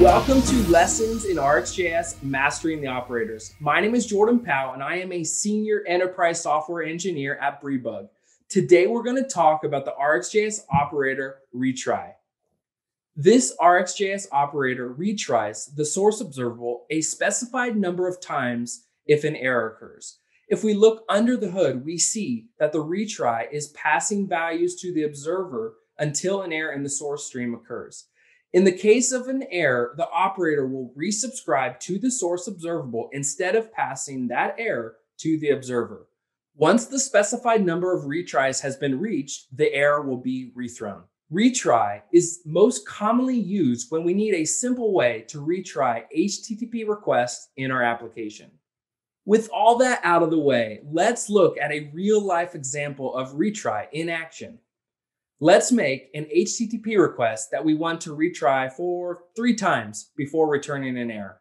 Welcome to Lessons in RxJS Mastering the Operators. My name is Jordan Powell, and I am a senior enterprise software engineer at Briebug. Today, we're going to talk about the RxJS operator retry. This RxJS operator retries the source observable a specified number of times if an error occurs. If we look under the hood, we see that the retry is passing values to the observer until an error in the source stream occurs. In the case of an error, the operator will resubscribe to the source observable instead of passing that error to the observer. Once the specified number of retries has been reached, the error will be rethrown. Retry is most commonly used when we need a simple way to retry HTTP requests in our application. With all that out of the way, let's look at a real life example of retry in action. Let's make an HTTP request that we want to retry for three times before returning an error.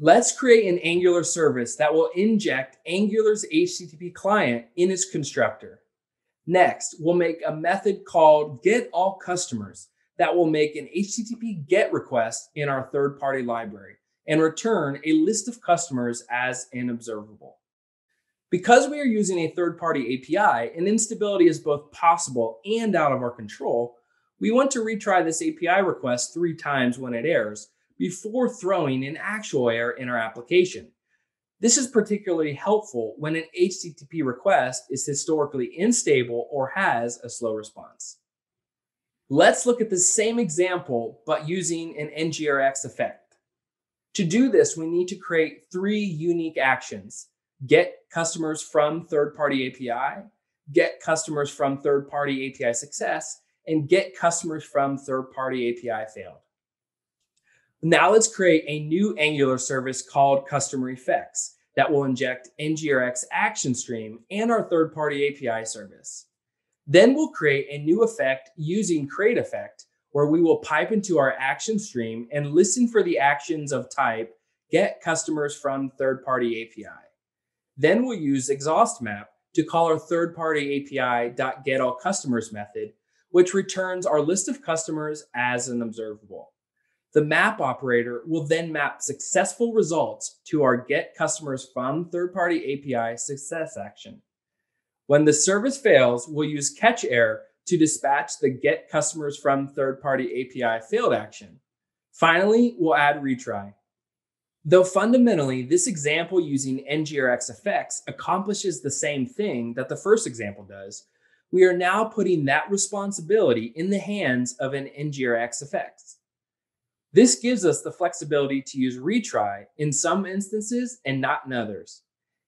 Let's create an Angular service that will inject Angular's HTTP client in its constructor. Next, we'll make a method called getAllCustomers that will make an HTTP GET request in our third-party library and return a list of customers as an observable. Because we are using a third party API and instability is both possible and out of our control, we want to retry this API request three times when it errors before throwing an actual error in our application. This is particularly helpful when an HTTP request is historically unstable or has a slow response. Let's look at the same example, but using an NGRX effect. To do this, we need to create three unique actions get customers from third party API, get customers from third party API success, and get customers from third party API failed. Now let's create a new Angular service called Customer Effects that will inject NGRX action stream and our third party API service. Then we'll create a new effect using create effect where we will pipe into our action stream and listen for the actions of type get customers from third party API. Then we'll use exhaust map to call our third-party API API.getAllCustomers method, which returns our list of customers as an observable. The map operator will then map successful results to our get customers from third-party API success action. When the service fails, we'll use catch error to dispatch the get customers from third-party API failed action. Finally, we'll add retry. Though fundamentally, this example using NGRX effects accomplishes the same thing that the first example does, we are now putting that responsibility in the hands of an NGRX effects. This gives us the flexibility to use retry in some instances and not in others.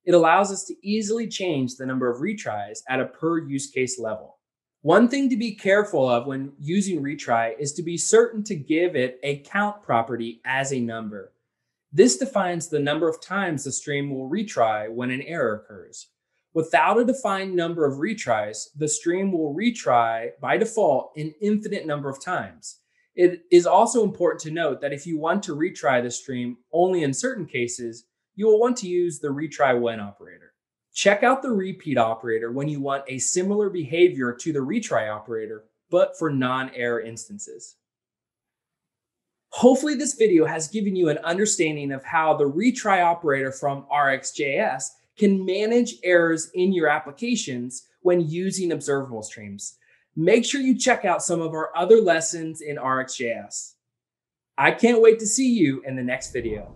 It allows us to easily change the number of retries at a per use case level. One thing to be careful of when using retry is to be certain to give it a count property as a number. This defines the number of times the stream will retry when an error occurs. Without a defined number of retries, the stream will retry by default an infinite number of times. It is also important to note that if you want to retry the stream only in certain cases, you will want to use the retry when operator. Check out the repeat operator when you want a similar behavior to the retry operator, but for non-error instances. Hopefully this video has given you an understanding of how the retry operator from RxJS can manage errors in your applications when using observable streams. Make sure you check out some of our other lessons in RxJS. I can't wait to see you in the next video.